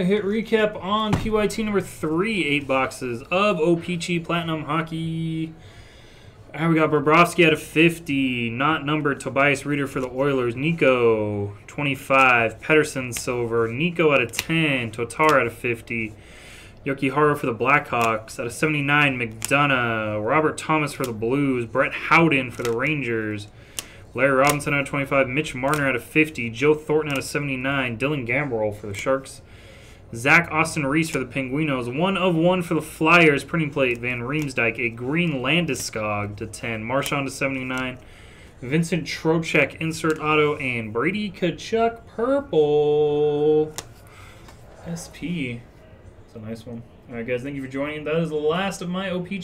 right, hit recap on PYT number three. Eight boxes of OPC Platinum Hockey. Right, we got Bobrovsky out of 50. Not numbered. Tobias Rieder for the Oilers. Nico, 25. Pedersen Silver. Nico out of 10. Tatar out of 50. Jokiharju for the Blackhawks. Out of 79, McDonagh. Robert Thomas for the Blues. Brett Howden for the Rangers. Larry Robinson out of 25. Mitch Marner out of 50. Joe Thornton out of 79. Dylan Gambrell for the Sharks. Zach Aston-Reese for the Penguinos. One of one for the Flyers. Printing plate. Van Riemsdyk. A green Landeskog to 10. Marchand to 79. Vincent Trocheck insert auto. And Brady Tkachuk purple. SP. It's a nice one. All right, guys. Thank you for joining. That is the last of my OPC.